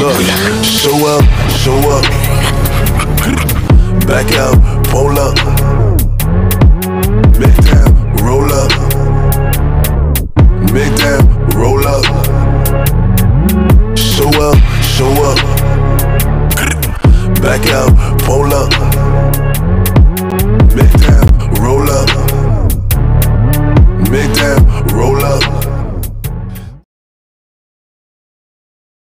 Look, show up, show up. Back out, pull up. Big time, roll up. Big time, roll up. Show up, show up. Back out, pull up.